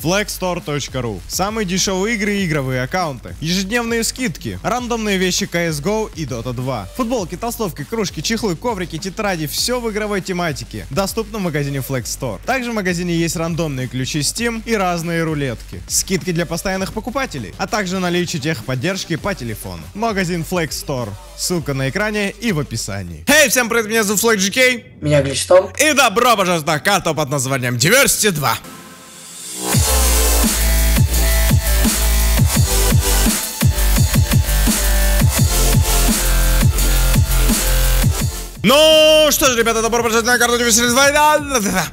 Flagstore.ru Самые дешевые игры и игровые аккаунты. Ежедневные скидки. Рандомные вещи CSGO и Dota 2. Футболки, толстовки, кружки, чехлы, коврики, тетради. Все в игровой тематике. Доступно в магазине Flagstore. Также в магазине есть рандомные ключи Steam и разные рулетки. Скидки для постоянных покупателей. А также наличие техподдержки по телефону. Магазин Flagstore. Ссылка на экране и в описании. Эй, всем привет, меня зовут FlagGK. Меня Гличтон. И добро пожаловать на карту под названием Diversity 2. Ну что ж, ребята, добро пожаловать на карту Diversity 2.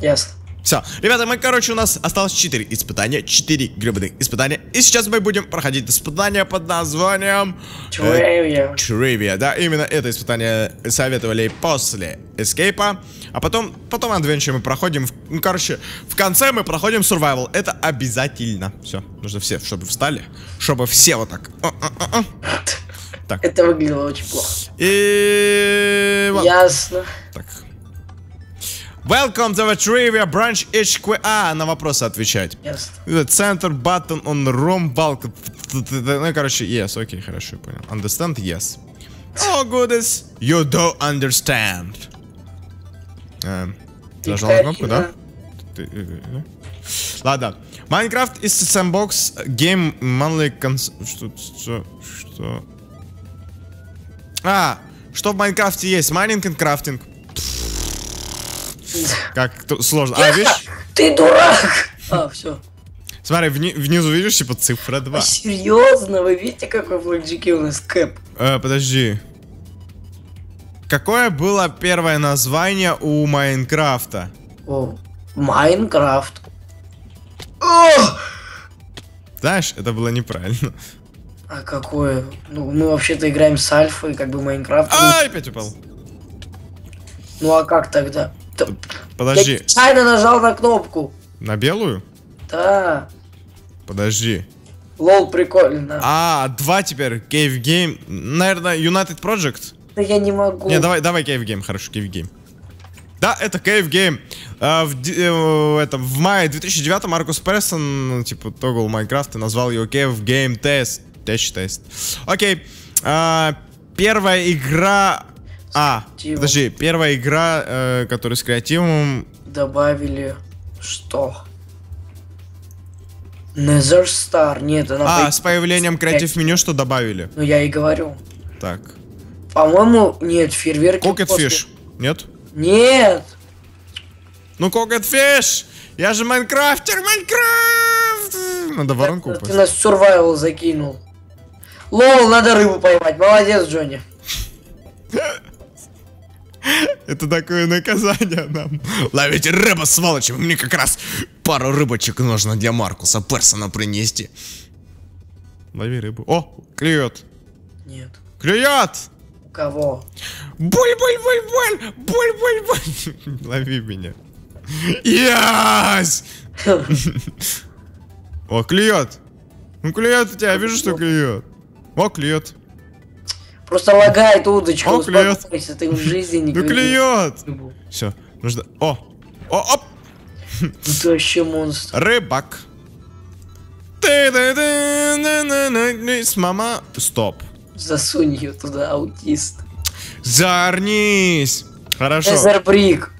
Ясно. Все, ребята, мы, короче, у нас осталось 4 испытания, 4 гребаных испытания. И сейчас мы будем проходить испытание под названием... Тривия. Тривия, да, именно это испытание советовали после эскейпа. А потом, потом Adventure мы проходим, в- ну, короче, в конце мы проходим survival. Это обязательно. Все, нужно все, чтобы встали, чтобы все вот так. А, а, а, а. Так, Это выглядело очень плохо. и... Ясно. так. Welcome to the Trivia Branch HQ... А, на вопросы отвечать. The center button on room bulk. Ну, короче, yes, окей, хорошо, я понял. Understand? Yes. Oh, goodness. You don't understand. Эм, Нажал на кнопку, да? Э, э, Ладно. Minecraft is a sandbox game mainly cons... Что, что, что? А, что в Майнкрафте есть? Майнинг и crafting. Как сложно. А, видишь? Ты дурак! А, все. Смотри, вни- внизу видишь, типа цифра 2. Серьезно? Вы видите, какой в LGK у нас кэп? Э, подожди. Какое было первое название у Майнкрафта? О, Майнкрафт. О! Знаешь, это было неправильно. А какое? Ну, мы вообще-то играем с Альфой, как бы Майнкрафт. Ай, опять упал. Ну а как тогда? Т- Я Подожди, случайно нажал на кнопку. на белую? Да. Подожди. Лол, прикольно. А, два теперь. Cave Game. Наверное, United Project? Да я не могу. Не, давай, давай Cave Game, хорошо, Cave Game. Да, это Cave Game. А, в, э, в этом, в мае 2009 Маркус Персон, типа, тогл Майнкрафта, назвал его Cave Game Test. Тест, тест. Окей. А, первая игра... А, подожди, первая игра, э, которая с креативом... Добавили что? Nether Star. Нет, она... А, по- с появлением креатив меню что добавили? Ну я и говорю. Так. По-моему, нет, фейерверки... Cooked после- Fish. Нет? Нет! Ну, Cooked Fish! Я же Майнкрафтер, Майнкрафт! Надо воронку Ты упасть. нас в survival закинул. Лол, надо рыбу поймать. Молодец, Джонни. Это такое наказание нам. Ловите рыбу, сволочи! Мне как раз пару рыбочек нужно для Маркуса Персона принести. Лови рыбу. О, клюет. Нет. Клюет! У кого? Буль-буль-буль-буль! Буль-буль-буль! Лови меня. Ясь! О, клюет! Ну, клюет у тебя, вижу, что клюет. О, клюет. Просто лагает удочка. Успокойся, ты в жизни не Ну, клюет! Все, нужно... О! О, оп! Ну ты вообще монстр. Рыбак. Ты-ты-ты-на-на-на-на, Мама. Стоп. Засунь ее туда, аутист. Зарнись. Хорошо. Эзербрик.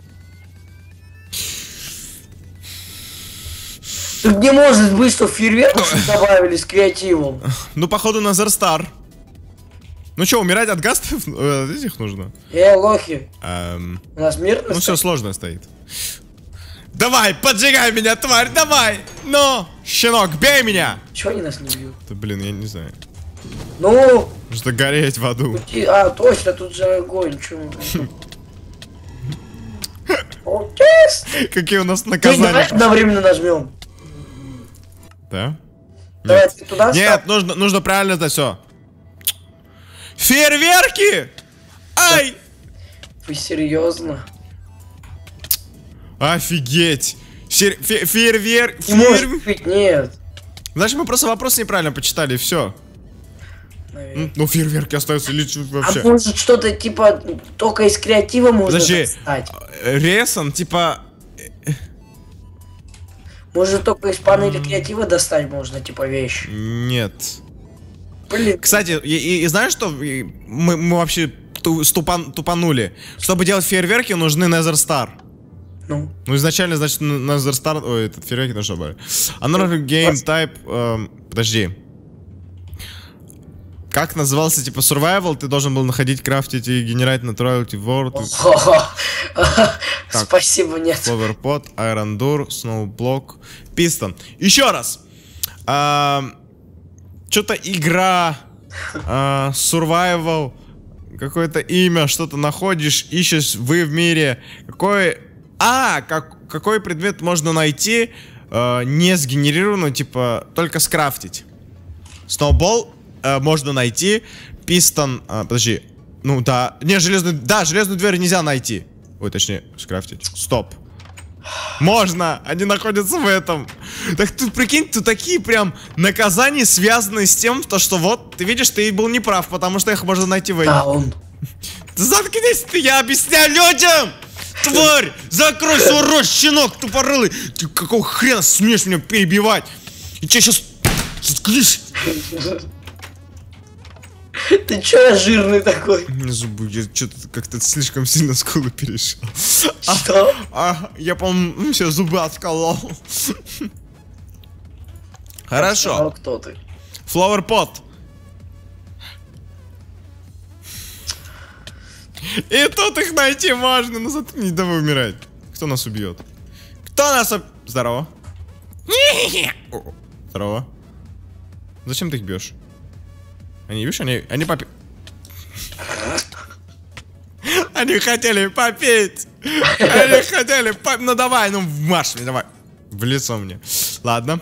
Не может быть, что фейерверков добавили с креативом. Ну, походу, на Зарстар. Ну что, умирать от гастов? Э, от этих нужно? Эй, лохи, Эм, у нас мир ну, все сложно стоит. Давай, поджигай меня, тварь, давай! Ну, щенок, бей меня! Чего они нас не бьют? Да, блин, я не знаю. Ну, Что гореть в аду. а, точно, тут же огонь, чё? Аутист! Какие у нас Ты давай наказания. одновременно нажмем. Да? Давай, ты туда Нет, ставь. нужно, нужно правильно это все. Фейерверки! Ай! Вы серьезно? Офигеть! Фе- фе- фейерверк... Не может быть, нет. Значит, мы просто вопрос неправильно почитали, и все. Наверное. Ну, фейерверки остаются или А вообще. может что-то типа только из креатива можно Подожди. достать? Ресон, типа... Может только из панели креатива достать можно, типа вещь. Нет. Блин. Кстати, и, и- и знаешь что? Мы, мы вообще ту- ступан- тупанули. Чтобы делать фейерверки, нужны Nether Star. Ну, Ну, изначально, значит, Nether Star... Ой, этот фейерверки должны были. Another game type... эм, подожди. Как назывался, типа, survival? Ты должен был находить, крафтить и генерать naturality world, спасибо, нет. flower pot, iron door, snow block, piston. Еще раз. Что-то игра, а, survival, какое-то имя, что-то находишь, ищешь вы в мире. Какой... А, как, какой предмет можно найти, э, не сгенерированный, типа, только скрафтить. Snowball э, можно найти. Пистон... а, подожди. Ну да. Не, железную... Да, железную дверь нельзя найти. Ой, точнее, скрафтить. Стоп. Можно! Они находятся в этом. Так тут, прикинь, тут такие прям наказания, связанные с тем, то, что вот, ты видишь, ты был неправ, потому что их можно найти в. Да заткнись ты, я объясняю людям! Тварь! Закрой свой рот, щенок тупорылый! Ты какого хрена смеешь меня перебивать? И че сейчас... Заткнись! Ты чё жирный такой? Не зубы, я что-то как-то слишком сильно скулы перешел. Что? А, я, по-моему, все зубы отколол. Хорошо. А кто ты? Flower pot. И тут их найти можно. Ну заткнись, давай умирать. Кто нас убьет? Кто нас уб... Здорово. Здорово. Зачем ты их бьешь? Они, видишь, они, они попи... Они хотели попеть. Они хотели попеть. Ну давай, ну марш мне, давай. В лицо мне. Ладно.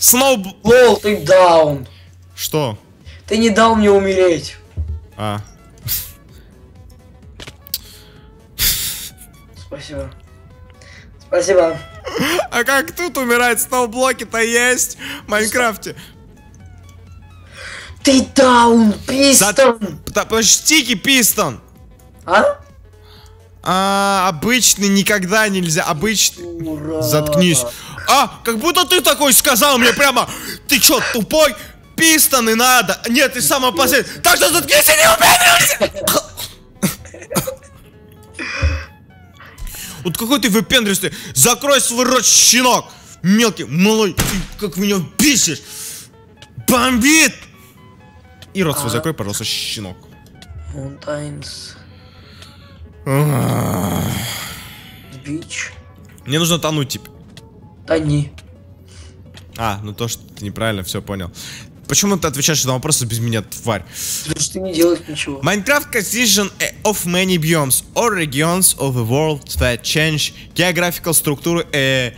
Сноу... Лол, ты даун. Что? Ты не дал мне умереть. А, Спасибо. Спасибо. а как тут умирать? Сноублоки-то есть в Майнкрафте. Ты даун, За- пистон. Да, Почти пистон. А? А, обычный никогда нельзя. Обычный. Ура. Заткнись. А, как будто ты такой сказал мне прямо. Ты чё, тупой? Пистоны надо. Нет, ты самый последний. Так что заткнись и не упендривайся. Вот какой ты выпендриваешься. Закрой свой рот, щенок. Мелкий, малой, ты как меня бесишь. Бомбит. И рот свой закрой, пожалуйста, щенок. Mountains Beach. Мне нужно тонуть, типа. Не. А, ну то, что ты неправильно все понял. Почему ты отвечаешь на вопросы без меня, тварь? Потому что ты не делаешь ничего. Minecraft consists of many biomes or regions of the world that change geographical структуры. Э,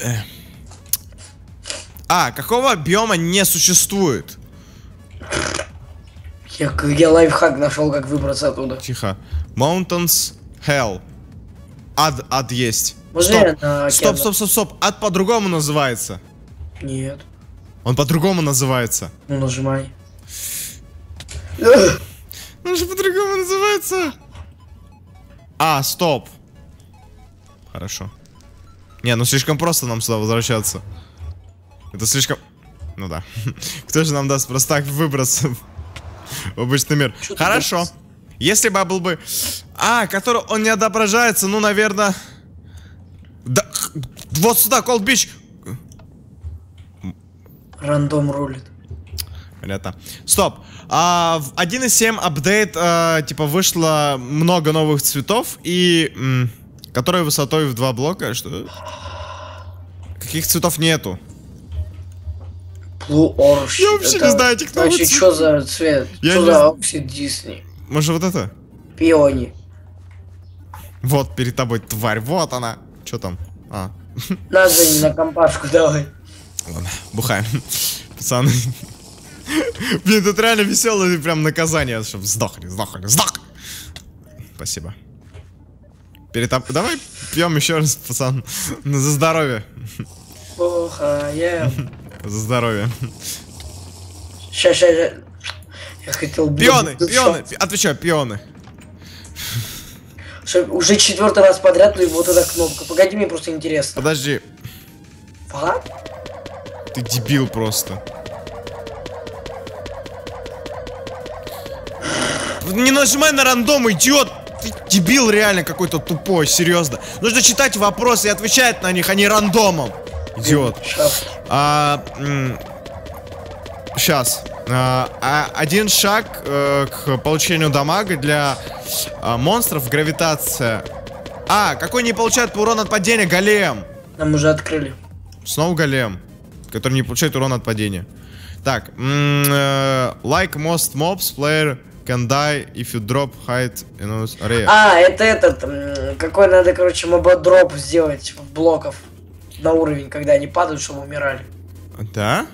э. А, какого биома не существует? Я, я лайфхак нашел, как выбраться оттуда. Тихо. Mountains, Hell. Ад, ад есть. Стоп, стоп, стоп, стоп, стоп. Ад по-другому называется. Нет. Он по-другому называется. Ну нажимай. Он же по-другому называется. А, стоп. Хорошо. Не, ну слишком просто нам сюда возвращаться. Это слишком... Ну да. Кто же нам даст просто так выбраться обычный мир? Хорошо. Если бы был бы... А, который он не отображается, ну, наверное... Да, вот сюда, Cold Beach. Рандом рулит. Понятно. Стоп. А, в 1.7 апдейт, а, типа, вышло много новых цветов, и... м, которые высотой в два блока, что... Каких цветов нету? Orange. Я вообще не знаю этих Вообще, что за цвет? Я Что не за. Оксид Дисней? Может, вот это? Пиони. Вот перед тобой тварь, вот она. Что там? А, На, Женя, на компашку давай. ладно, бухаем. Пацаны. Блин, тут реально веселое прям наказание, чтобы сдохли, сдохли, сдох. Спасибо. Перед тоб- Давай пьем еще раз, пацан. За здоровье. Бухаем. За здоровье. Ща, ща, ща. Я хотел... Пионы, пионы, пи- отвечаю, пионы. Что уже четвертый раз подряд, ну и вот эта кнопка. Погоди, мне просто интересно. Подожди, А? ты дебил просто. Не нажимай на рандом, идиот! Ты дебил реально какой-то тупой, серьезно. Нужно читать вопросы и отвечать на них, а не рандомом. Идиот. Сейчас. А, сейчас. один шаг э, к получению дамага для а, монстров гравитация. А, какой не получает урон от падения? Голем. Нам уже открыли. Снова голем, который не получает урон от падения. Так, э, like most mobs, player can die if you drop height in an area. А, это этот, какой надо, короче, мободроп сделать блоков на уровень, когда они падают, чтобы умирали. Да?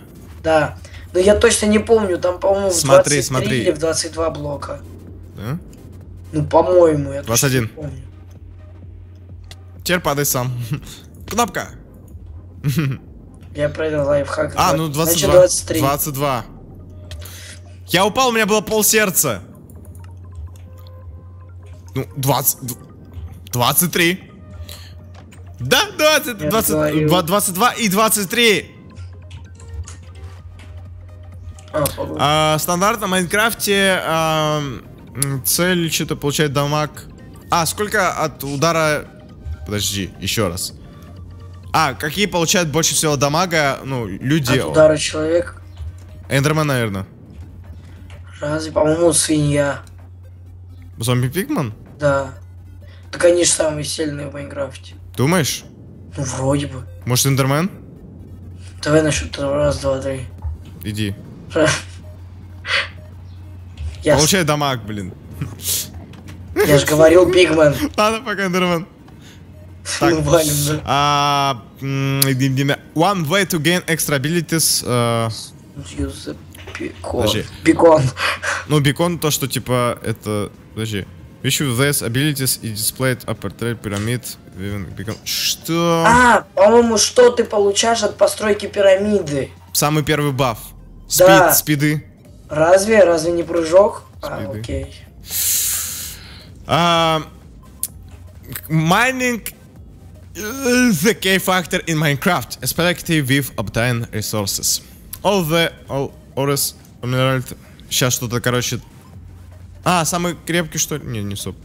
Да. Но я точно не помню, там, по-моему, в Смотри, 23 смотри. или в 22 блока. Да? Ну, по-моему, я точно 21. не помню. Теперь падай сам. Кнопка. Я проверил лайфхак. А, ну Значит, 22. 23. 22. Я упал, у меня было пол сердца. Ну, 20... д- 23. Да, 20, Я 20, говорил. два- 22 и 23. А. А, стандартно в Майнкрафте а, цель что-то получать дамаг. А, сколько от удара... Подожди, еще раз. А, какие получают больше всего дамага, ну, люди... От удара человека. Эндермен, наверное. Разве, по-моему, свинья. Зомби Пигман? Да. Так они же самые сильные в Майнкрафте. Думаешь? Ну, вроде бы. Может, Эндермен? Давай на счет раз, два, три. Иди. Я, ж- Получай дамаг, блин. я же говорил, Бигмен. Ладно, пока Эндермен. Так. А, one way to gain extra abilities. э, Use the beacon. Подожди. Бекон. ну, бекон то, что типа это... Подожди. Which of these abilities is displayed a portrait pyramid beacon? Что? А, по-моему, что ты получаешь от постройки пирамиды? Самый первый баф. Спид, Да. спиды. Разве? Разве не прыжок? А, Спиды. окей. А, mining is the key factor in Minecraft, especially with obtained resources. All the all ores mineral. Сейчас что-то, короче. А, самый крепкий что ли? Не, не суп.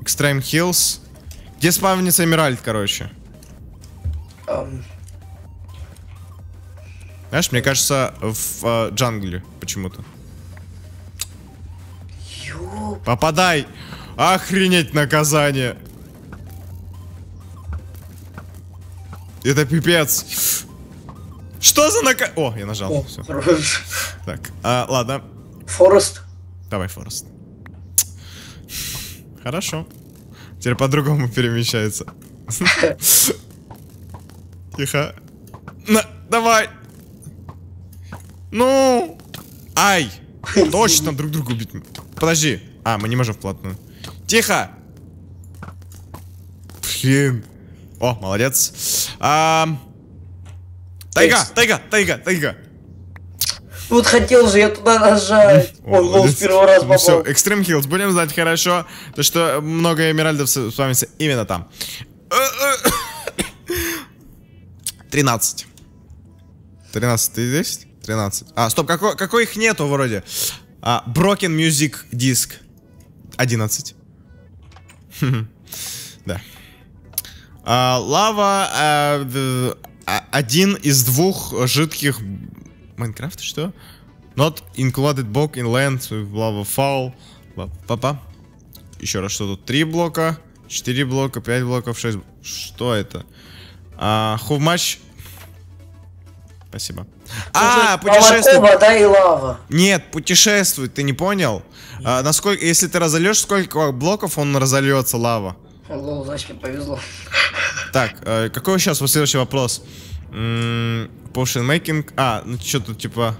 Extreme Hills. Где спавнится Эмеральд, короче? Ам, Знаешь, мне кажется, в э, джангле почему-то. Попадай! Охренеть наказание! Это пипец. Что за нака... О, я нажал. О, хорош. Так, а, ладно. Форест. Давай, Форест. Хорошо. Теперь по-другому перемещается. Тихо. На, давай. Ну. Ай. Точно друг друга убить. Подожди. А, мы не можем вплотную. Тихо. Блин. О, молодец. А, Тайга, тайга, тайга, тайга. Вот хотел же я туда нажать. Он лол с первого раза Ну все, попал. Extreme Hills. Будем знать хорошо, то что много эмеральдов с- спавнится именно там. 13. 13 ты здесь? 13. А, стоп, какой, какой их нету вроде? А, Broken Music Disc. 11. Да. Лава д- а, один из двух жидких Майнкрафт, что? Not included block in land lava fall. Папа. Еще раз, что тут? Три блока, четыре блока, пять блоков, шесть. Что это? А, how much? Спасибо. А, путешествует. вода и лава. Нет, путешествует, ты не понял? А, насколько, если ты разольешь, сколько блоков он разольется лава? Лол, значит повезло. Так, э, какой сейчас следующий вопрос? Potion making. А, ну что тут типа...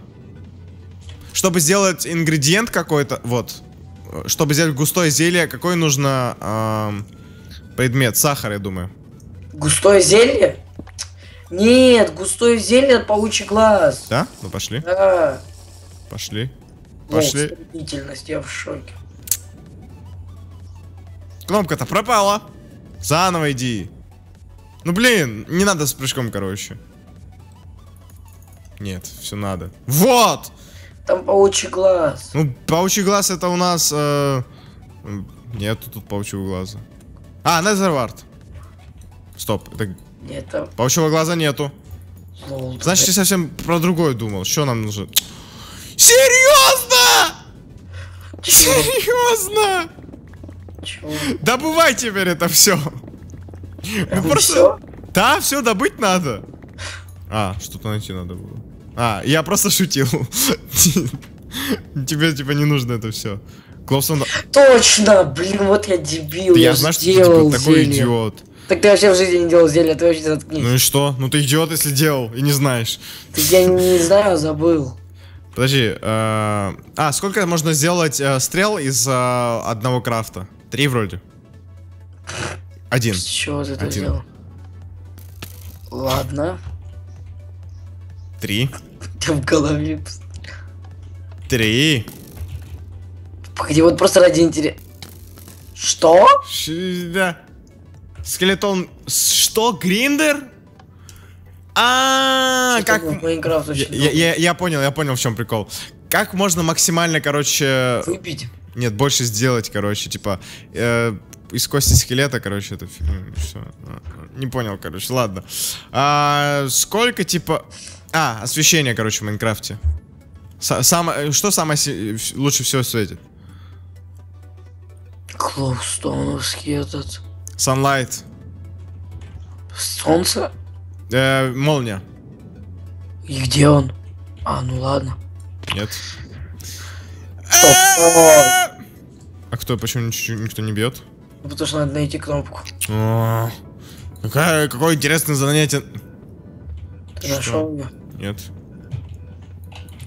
Чтобы сделать ингредиент какой-то, вот. Чтобы сделать густое зелье, какой нужно ам, предмет? Сахар, я думаю. Густое зелье? Нет, густое зелье от паучий глаз. Да? Ну пошли, Да. пошли. Пошли. стремительность, я в шоке. Кнопка-то пропала. Заново иди. Ну блин, не надо с прыжком, короче. Нет, все надо. Вот! Там паучий глаз. Ну, паучий глаз это у нас... э, м, Нету тут паучьего глаза. А, Незервард. Стоп, это Нет, там... паучьего глаза нету. лол, Значит, ты совсем про другое думал. Что нам нужно? Серьезно? Чего? Серьезно? Чего? Добывай теперь это все. Прям всё? Да, все добыть надо. А, что-то найти надо было. А, я просто шутил. Тебе типа не нужно это все. Клоусон... Точно! Блин, вот я дебил. Я же знаю, что ты типа, такой идиот. Так ты вообще в жизни не делал зелье, ты вообще заткнись. Ну и что? Ну ты идиот, если делал и не знаешь. Ты я не знаю, забыл. Подожди. э, А, сколько можно сделать э, стрел из э, одного крафта? Три вроде. Один. С чего ты это сделал? Ладно. Три. Ты в голове. Три. Погоди, вот просто ради интереса. Что? Ш- да. Скелетон. Что? Гриндер? А, Что-то как. в Майнкрафт Я, очень я- я- я понял, я понял, в чем прикол. Как можно максимально, короче. Выпить. нет, больше сделать, короче, типа э, из кости скелета, короче, это все. Не понял, короче, ладно. А, сколько, типа, а освещение, короче, в Майнкрафте. Са- самое- что самое си- лучше всего светит? Клоустоновский этот. Sunlight, Солнце? э, молния. И где он? А, ну ладно. Нет. А кто, почему никто не бьет? Ну, потому что надо найти кнопку. О, какая, какое интересное занятие. Ты Что? нашел ее? Нет.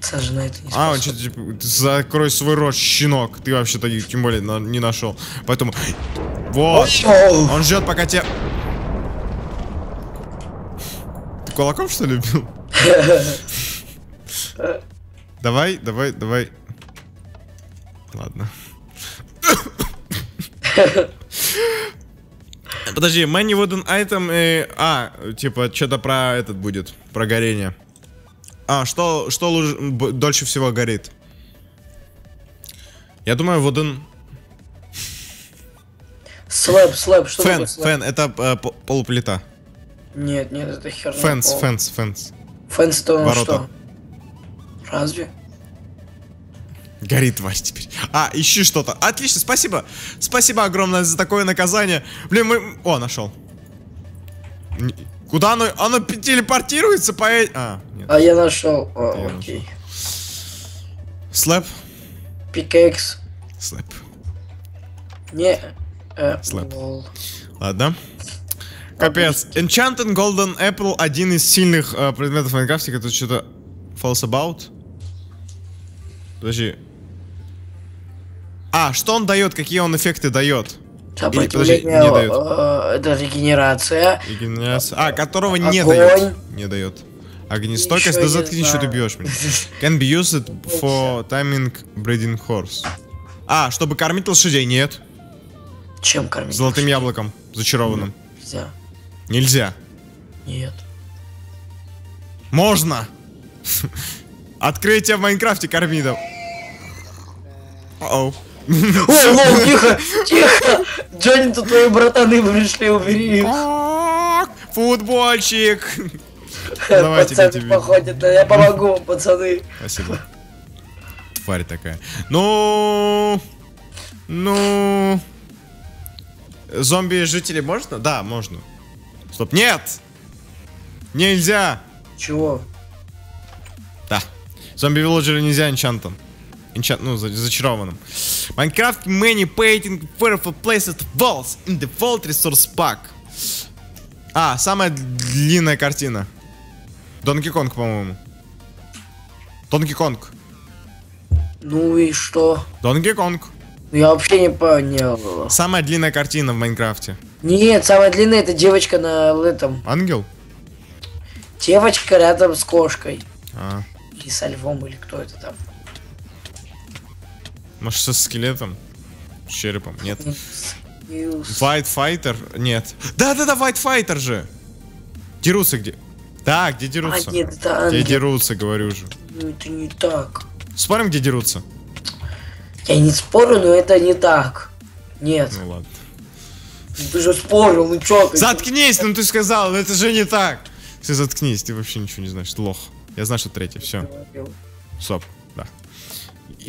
Саша на это не А, он что-то типа, закрой свой рот, щенок. Ты вообще-то и тем более на- не нашел. Поэтому. Вот. О, Он ждет, пока тебе. Ты кулаком что ли бил? Давай, давай, давай. Ладно. Подожди, many wooden item... э, а, типа, что-то про этот будет, про горение. А, что, что луж- дольше всего горит? Я думаю, wooden... Слэп, слэп, что Фен, такое слэп? фен, это э, по- полуплита. Нет, нет, это херня. Fence, О, fence, fence. Fence это Ворота. что? Разве? Горит тварь теперь. А, ищи что-то. Отлично, спасибо. Спасибо огромное за такое наказание. Блин, мы... О, нашел. Куда оно? Оно телепортируется по... э- А, нет. А я нашел. О, Я окей. Slab. Pickaxe. Slab. Не. Э, Слэп. лол. Ладно. Капец. Enchanted Golden Apple один из сильных э, предметов в Майнкрафте, который что-то false about. Подожди. А, что он дает? Какие он эффекты дает? Сопротивление, подожди, не дает. э, это регенерация. Регенерация. А, которого не Огонь. дает. Не дает. Огнестойкость, да не заткнись, что ты бьешь меня. Can be used for timing breeding horse. А, чтобы кормить лошадей, нет. Чем кормить? Золотым лошадей? яблоком, зачарованным. Нельзя. Нельзя. Нет. Можно! Открытие в Майнкрафте корми там. Оу. О, лол, тихо, тихо! Джонни, тут твои братаны пришли, убери их. Футбольщик! Давайте, Пацаны походят, я помогу вам, пацаны. Спасибо. Тварь такая. Ну... Ну... Зомби-жители можно? Да, можно. Стоп, нет! Нельзя! Чего? Да. Зомби-вилледжеры нельзя энчантом. Энчант, ну, за- зачарованным. Minecraft many painting fearful places walls in default resource pack. А, самая длинная картина. Донки Конг, по-моему. Донки Конг. Ну и что? Донки Конг. Я вообще не понял. Самая длинная картина в Майнкрафте. Нет, самая длинная это девочка на этом. Ангел? Девочка рядом с кошкой. А, Или со львом, или кто это там. Может со скелетом? С черепом? Нет. White Fighter? Нет. Да-да-да, White Fighter же. Дерутся где? Да, где А, дерутся? нет, это Где дерутся, говорю же. Ну, это не так. Спорим, где дерутся? Я не спорю, но это не так. Нет. Ну ладно. Ты же спорил, ну чё ты? Заткнись, ну ты сказал, это же не так. Ты заткнись, ты вообще ничего не знаешь, лох. Я знаю, что третий, все. говорил?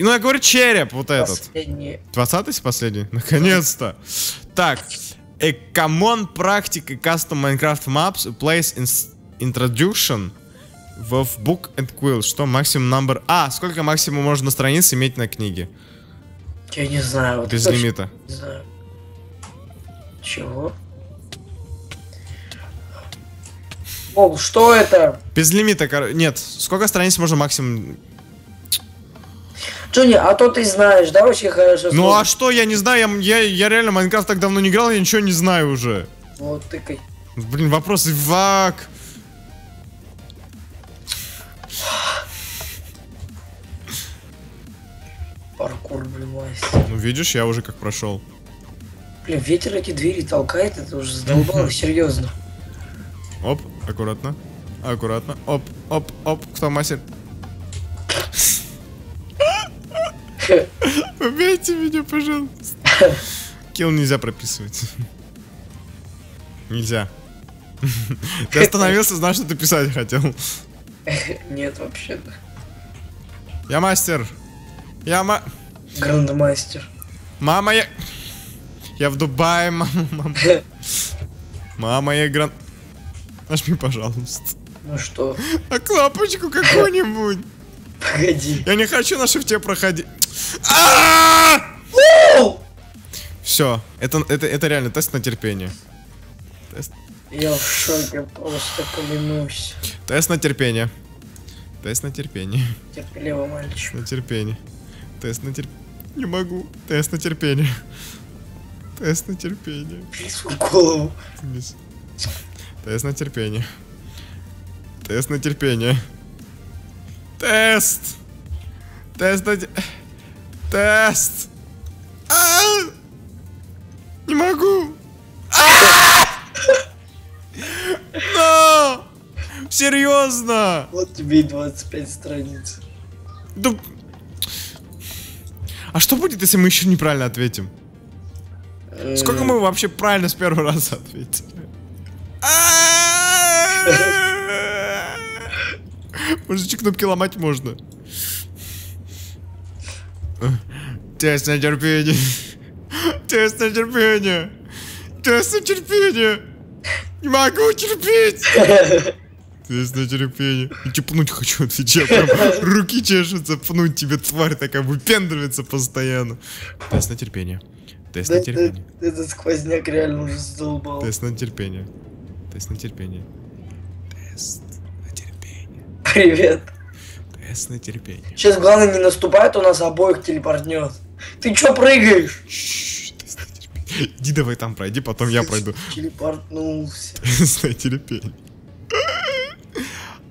И, ну я говорю череп, вот этот. Последний. 20 последний? Наконец-то. Так. A common practice custom Minecraft maps place in introduction в book and quill. Что максимум number... А, сколько максимум можно страниц иметь на книге? Я не знаю. Вот Без лимита. Не знаю. Чего? О, что это? Без лимита, кор- нет. Сколько страниц можно максимум... Джонни, а то ты знаешь, да, очень хорошо. Ну а что, я не знаю, я, я, я реально Майнкрафт так давно не играл, я ничего не знаю уже. Вот тыкай. Блин, вопросы вак. Паркур, блин, мастер. Ну видишь, я уже как прошел. Блин, ветер эти двери толкает, это уже задолбало, серьезно. Оп, аккуратно. Аккуратно. Оп, оп, оп. Кто мастер? Убейте меня, пожалуйста. Килл нельзя прописывать. Нельзя. Ты остановился, знаешь, что ты писать хотел. Нет, вообще-то. Я мастер. Я ма... Грандмастер. Мама, я... Я в Дубае, мама, мама. Мама, я гран... Нажми, пожалуйста. Ну что, А кнопочку какую-нибудь. погоди. Я не хочу на шифте проходить. А! Все, это, это, это реально тест на терпение. Тест, Я в шоке, просто клянусь. тест на терпение. Тест на терпение. Терпеливый мальчик. На терпение. Тест на терпение. Не могу. Тест на терпение. Тест на терпение. Голову. Тест на терпение. Тест на терпение. Тест. Тест на... те- Тест. А! Не могу. А! Но! Серьезно? Вот тебе и 25 страниц. Да... А что будет, если мы еще неправильно ответим? Сколько мы вообще правильно с первого раза ответили? Может, эти кнопки ломать можно? Тест на терпение. Тест на терпение. Тест на терпение. Не могу терпеть. Тест на терпение. Я тебе пнуть хочу, отвечаю. Прям руки чешутся пнуть тебе, тварь такая выпендривается постоянно. Тест на терпение. Тест на терпение. Этот сквозняк реально уже задолбал. Тест на терпение. Тест на терпение. Тест на терпение. Привет. Тест на терпение. Сейчас главное не наступает, у нас обоих телепортнет. Ты чё прыгаешь? Тест на терпение. Иди давай там пройди, потом я пройду. Телепортнулся. Тест на терпение.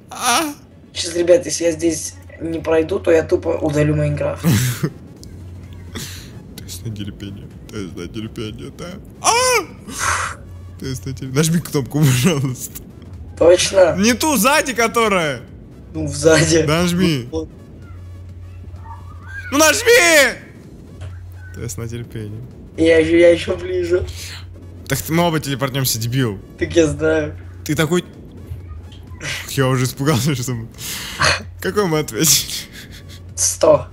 А! Сейчас, ребят, если я здесь не пройду, то я тупо удалю Майнкрафт. Тест на терпение. Тест на терпение, да. А! Тест на терпение. Нажми кнопку, пожалуйста. Точно? Не ту сзади, которая. Ну, сзади. Нажми. Вот. Ну нажми! Тест на терпение. Я я еще ближе. Так мы оба телепортнемся, дебил. Так я знаю. Ты такой... Я уже испугался, что мы... Какой мы ответили? Сто.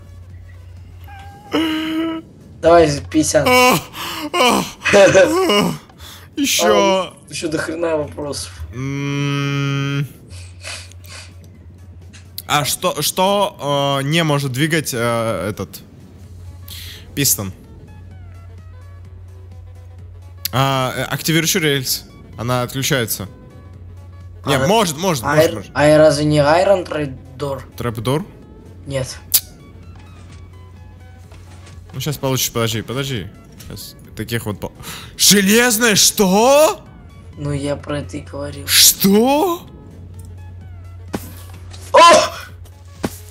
Давай 50. А, а, а. Еще... Еще до хрена вопросов. А что, что э, не может двигать э, этот пистон? А, э, активирующий рельс. Она отключается. Не, А, может, может, может, Айр... может. А разве не Iron Трейдор? Трэпдор? Нет. Ну, сейчас получишь, подожди, подожди. Сейчас таких вот... Железное что? Ну я про это и говорил. Что?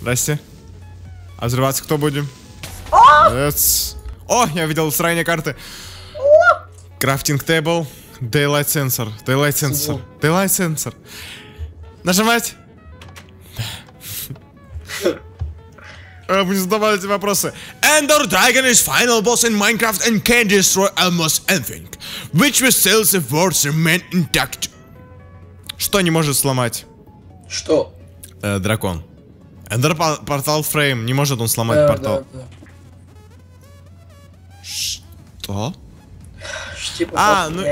Здрасте. А взрываться кто будем? Молодец. О, я видел строение карты. Крафтинг тейбл. Daylight sensor. Daylight sensor. Daylight sensor. Нажимать. Э, Будем задавать эти вопросы. Ender Dragon is final boss in Minecraft and can destroy almost anything, which will still the words remain intact. Что не может сломать? Что? Э, дракон. Ender по- portal frame. Не может он сломать Да, портал. да, да. Что? Типа А, ну-.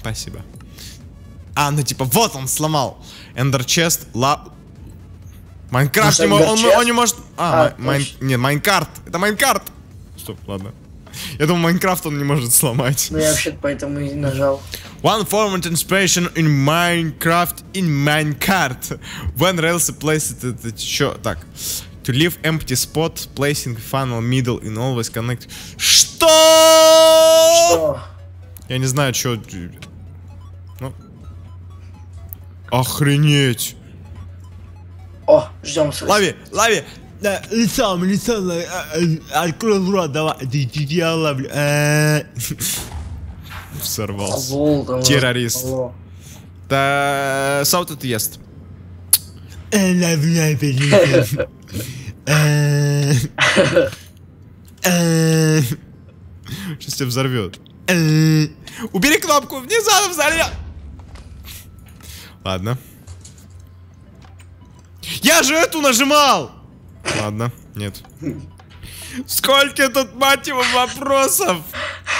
Спасибо. А, ну типа, вот он сломал. Ender chest, ла... Minecart не Может, мо- он, Ender Chest? он не может... А, А, май- точно. Не, Minecart. Это Minecart. Стоп, ладно. Я думал, Minecart он не может сломать. Ну я вообще-то поэтому и нажал. One form of inspiration in Minecraft in Minecart. When Rails placed it, это чё? Так. To leave empty spot, placing funnel middle and always connect. Что? Что? Я не знаю, что... Ну. Охренеть. О, ждем свой. Лови, лови. Да, лицом, лицом, э, э, открой рот, давай, ты, ты, я ловлю. Взорвался. Золото. Террорист. Алло. Да, саут это ест. Э. Э, э, Сейчас тебя взорвет. Убери кнопку, внезапно взорвет. Ладно. Я же эту нажимал! Ладно, нет. Сколько тут, мать его, вопросов?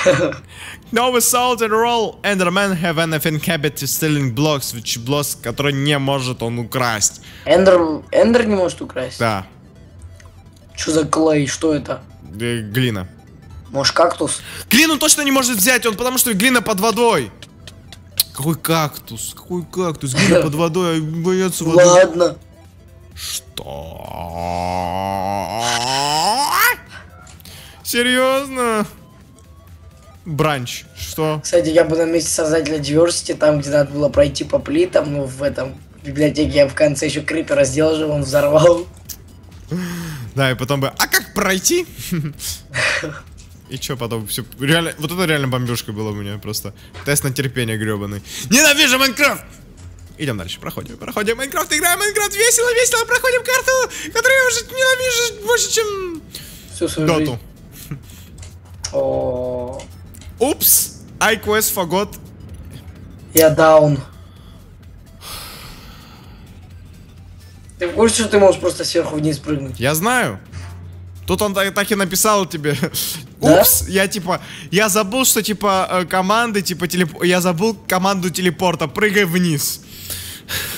No assault and roll. Enderman have anything habit to stealing blocks, which blocks, который не может он украсть. Эндер, Эндер не может украсть. Да, Что за клей? Что это? э, глина. Может кактус? Глину точно не может взять он, потому что глина под водой. Какой кактус? Какой кактус? Глина под водой, а боятся воды. Ладно. Что? Серьезно? Бранч. Что? Кстати, я бы на месте создателя Diversity, там, где надо было пройти по плитам, ну, в этом в библиотеке я в конце еще крипера сделал же, он взорвал. Да, и потом бы, а как пройти? И чё потом? Все, реально, вот это реально бомбежка была у меня просто. Тест на терпение гребаный. Ненавижу Майнкрафт! Идем дальше, проходим, проходим Майнкрафт, играем Майнкрафт, весело, весело, проходим карту, которую я уже ненавижу больше, чем Всю свою доту. жизнь. Упс, I quest forgot. я даун. Ты в курсе, что ты можешь просто сверху вниз прыгнуть? Я знаю. Тут он так, так и написал тебе. Да? Упс, я типа, я забыл, что типа э, команды, типа телеп... я забыл команду телепорта, прыгай вниз.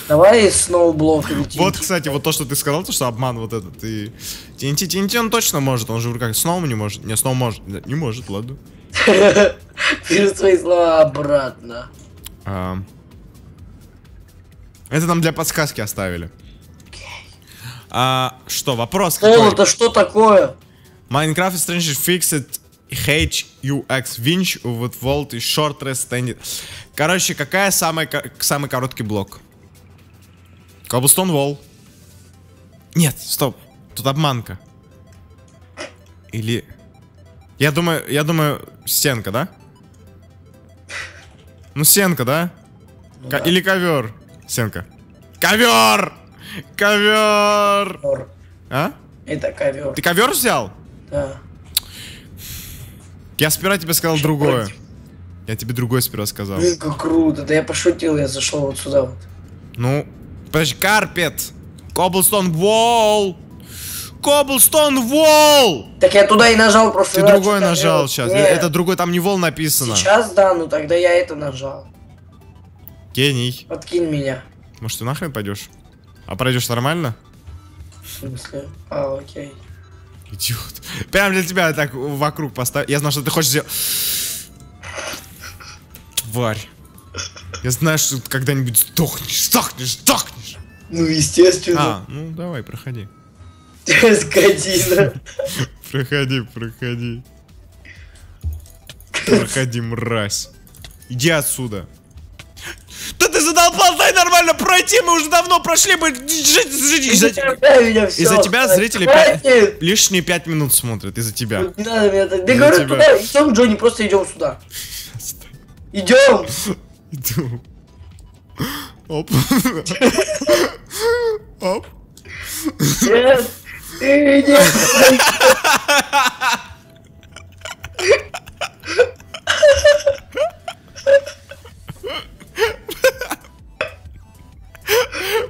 Давай сноублок или Вот, кстати, вот то, что ты сказал, то, что обман вот этот. И... TNT, TNT он точно может, он же как Сноу не может. Не, Сноу может. Не может, ладно. Пиши свои слова обратно. А, Это нам для подсказки оставили. А, что, вопрос какой? Золото, что такое? Minecraft is strangely fixed HUX winch with volt и short rest standing. Короче, какая ко- самый короткий блок? Cobblestone wall. Нет, стоп. Тут обманка. Или... Я думаю, я думаю, стенка, да? Ну, стенка, да? Ну да. Или ковер? Стенка. Ковер! Ковер! Ковер. А? Это ковер. Ты ковер взял? Да. Я сперва тебе сказал другое. против. Я тебе другое сперва сказал. Блин, как круто. Да я пошутил, я зашел вот сюда вот. Ну, подожди, карпет. Cobblestone wall. Cobblestone wall. Так я туда и нажал просто. Ты другой нажал сейчас. Нет, Это другой, там не wall написано. Сейчас да, ну тогда я это нажал. Гений. Подкинь меня. Может, ты нахрен пойдешь? А пройдешь нормально? В смысле? А, окей. Идиот. Прям для тебя так вокруг поставь. Я знал, что ты хочешь сделать. Тварь. Я знаю, что ты когда-нибудь сдохнешь, сдохнешь, сдохнешь. Ну, естественно. А, ну давай, проходи. Скотина. Проходи, проходи. Проходи, мразь. Иди отсюда. Да ты задолбал, да дай нормально пройти, мы уже давно прошли бы. Из-за тебя зрители лишние пять минут смотрят из-за тебя. Не надо меня так. Да говорю, туда, идем, Джонни, просто идем сюда. Идем! Иду. Оп. Оп. Нет! Ты не...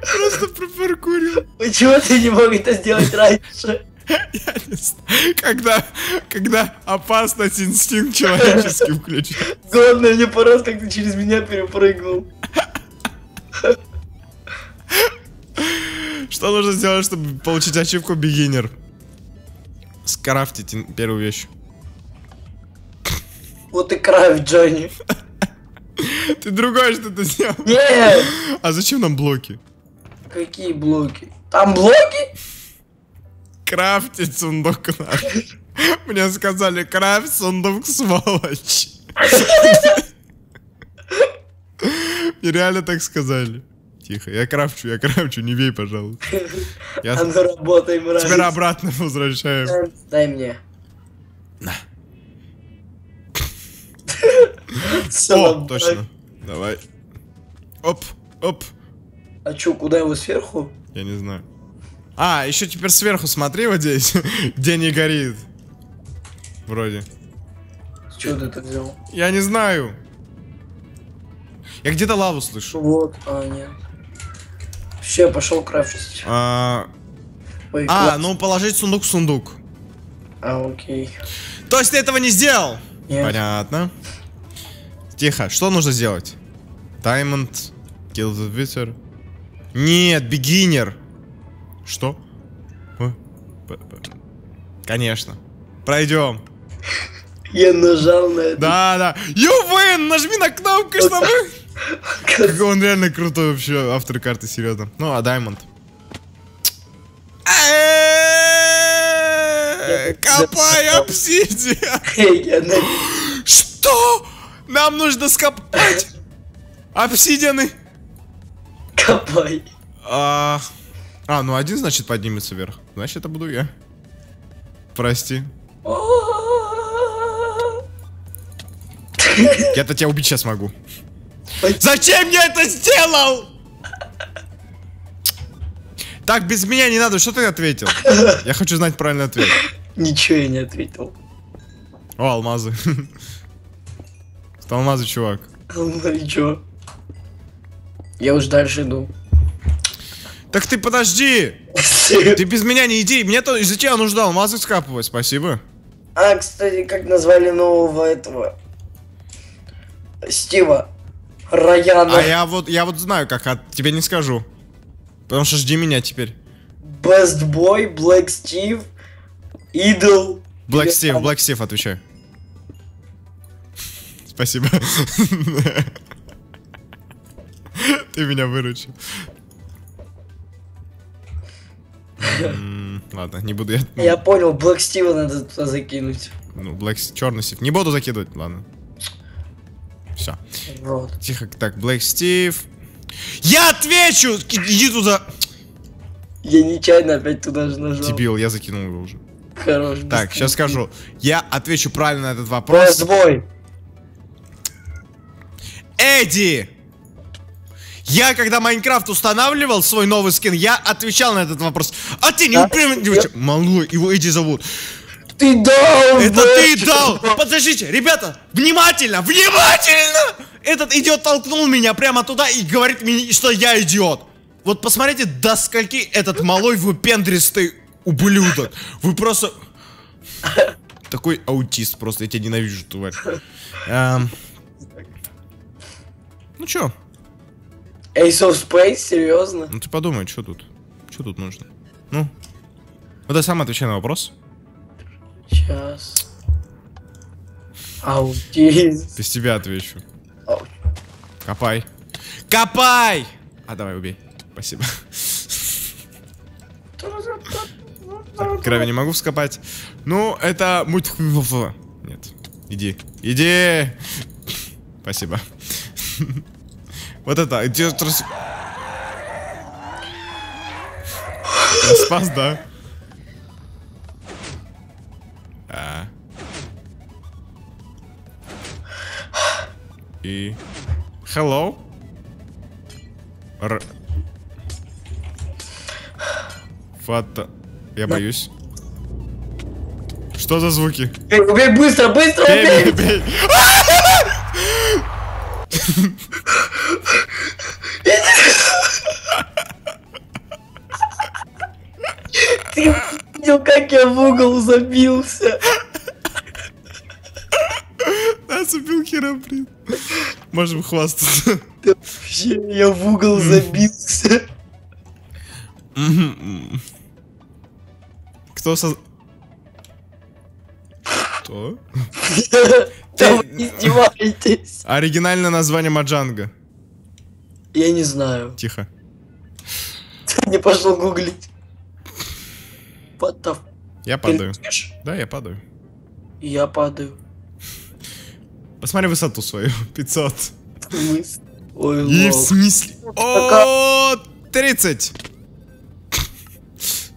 Просто пропаркурил. Почему ты не мог это сделать раньше? Я не знаю. Когда, когда опасность инстинкт человеческий включен. Главное, мне пораз, как ты через меня перепрыгнул. Что нужно сделать, чтобы получить ачивку бигинер? Скрафтить первую вещь. Вот и кровь, Джонни. Ты другое что-то сделал. Нет! А зачем нам блоки? Какие блоки? Там блоки? Крафтить сундук надо. Мне сказали, крафт сундук, сволочь. Мне реально так сказали. Тихо, я крафчу, я крафчу, не бей, пожалуйста. Я А ну работай, мразь. теперь обратно возвращаем. Дай мне. На. О, точно. Давай. Оп, оп. А чё, куда его сверху? Я не знаю. А, еще теперь сверху смотри вот здесь, где не горит. Вроде. Чё ты так взял? Я не знаю. Я где-то лаву слышу. Вот, а, нет. Все, пошел крафтить. А, Ой, а, класс. ну положить сундук в сундук. А, окей. То есть ты этого не сделал? Нет. Понятно. Тихо, что нужно сделать? Diamond, kill the wizard. Нет, beginner. Что? Конечно. Пройдем. Я нажал на это. Да, да. You win! Нажми на кнопку, чтобы... Он реально крутой вообще, автор карты, серьезно. Ну, а Diamond? Э, Копай обсидиан! Что? Нам нужно скопать обсидианы. Копай. А, а, ну один, значит, поднимется вверх. Значит, это буду я. Прости. Я-то тебя убить сейчас могу. Зачем я это сделал? Так, без меня не надо. Что ты ответил? Я хочу знать правильный ответ. Ничего я не ответил. О, алмазы. Это алмазы, чувак. И чё? Я уж дальше иду. Так ты подожди! Ты без меня не иди. Мне то из-за тебя нужно алмазы скапывать. Спасибо. А, кстати, как назвали нового этого Стива Раяна А я вот, я вот знаю, как, а тебе не скажу. Потому что жди меня теперь. Best Boy, Black Steve, Idol. Black Steve, там- Black Steve, отвечай. Спасибо. Ты меня выручил. Ладно, не буду я. Я понял, Black Стива надо туда закинуть. Ну, Black черный Стив. Не буду закидывать, ладно. Все. Вот. Тихо, так, Black Steve. Я отвечу! Иди туда! Я нечаянно опять туда же нажал. Дебил, я закинул его уже. Хорош. Так, сейчас скажу. Я отвечу правильно на этот вопрос. Boy. Эдди! Я, когда Майнкрафт устанавливал свой новый скин, я отвечал на этот вопрос. А ты не упрямый... Малой, его Эдди зовут. Ты дал! Это ты дал! Подождите, ребята, внимательно, внимательно! Этот идиот толкнул меня прямо туда и говорит мне, что я идиот. Вот посмотрите, до скольки этот малой выпендристый ублюдок. Вы просто... Такой аутист просто, я тебя ненавижу, тварь. Эм. Ну чё? Ace of Space, серьезно? Ну ты подумай, что тут? Что тут нужно? Ну? Вот я сам отвечаю на вопрос. Сейчас. Аутизм. Без тебя отвечу. Копай. Копай! А, давай, убей. Спасибо. Так, крови не могу вскопать. Ну, это... Нет. Иди. Иди! Спасибо. Вот это. Спас, да? И... Hello? Р... Фата... Я боюсь. Что за звуки? Эй, убей быстро, быстро Бей, убей! бей, бей. Ты видел, как я в угол забился? Нас убил Херобрин. Можем хвастаться. Да вообще, я в угол забился. Кто соз... Кто? Да вы издеваетесь. Оригинальное название Маджанга. Я не знаю. Тихо. Не пошел гуглить. What Я Ты падаю. Да, я падаю. Я падаю. Посмотри высоту свою. 500. Мы- Ой, И в смысле? О, 30.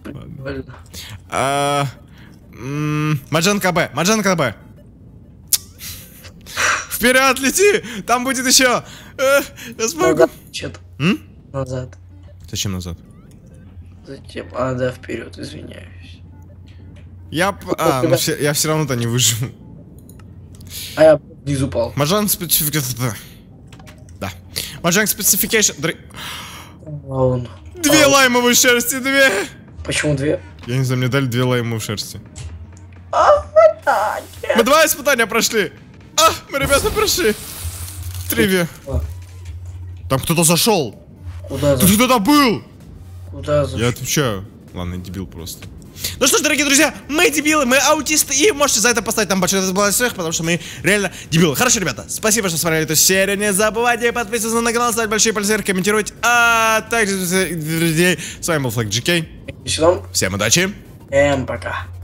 Больно. А, м, Маджанка Б. Маджанка Б. Вперед лети! Там будет еще. Э, Я смогу. Назад. Зачем назад? Затем, а, да, вперед, извиняюсь. Я, п- а, ну все- я все равно-то не выживу. А я вниз упал. Маджан спецификация. Да. Маджан спецификация. Он. Две А, лаймовые шерсти, две. Почему две? Я не знаю, мне дали две лаймовые шерсти. А, Мы два испытания прошли. А, мы, ребята, прошли. Тривия. А. Там кто-то зашел. Куда Тут за? кто-то был. Куда за? Я отвечаю. Ладно, дебил просто. Ну что ж, дорогие друзья, мы дебилы, мы аутисты, и можете за это поставить нам большой всех, потому что мы реально дебилы. Хорошо, ребята, спасибо, что смотрели эту серию. Не забывайте подписываться на канал, ставить большие пальцы, комментировать. А также, с вами был GK. Сюда. Всем удачи. Эм, пока.